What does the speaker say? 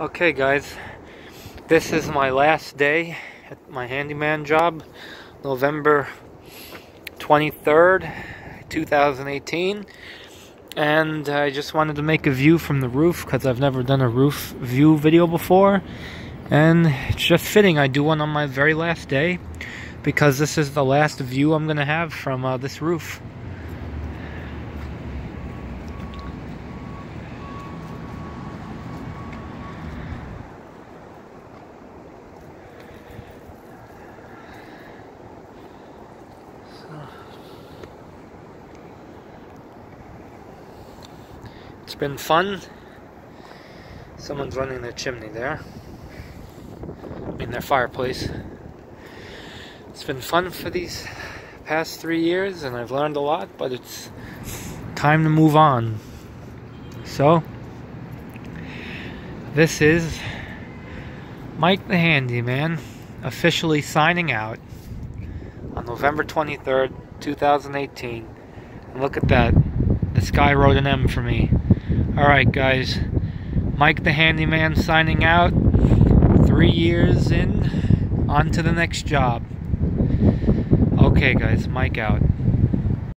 Okay guys, this is my last day at my handyman job, November 23rd, 2018. And I just wanted to make a view from the roof because I've never done a roof view video before. And it's just fitting I do one on my very last day because this is the last view I'm going to have from uh, this roof. It's been fun. Someone's running their chimney there. I mean, their fireplace. It's been fun for these past three years, and I've learned a lot, but it's time to move on. So, this is Mike the Handyman officially signing out November 23rd, 2018. And look at that. The sky wrote an M for me. Alright, guys. Mike the Handyman signing out. Three years in. On to the next job. Okay, guys. Mike out.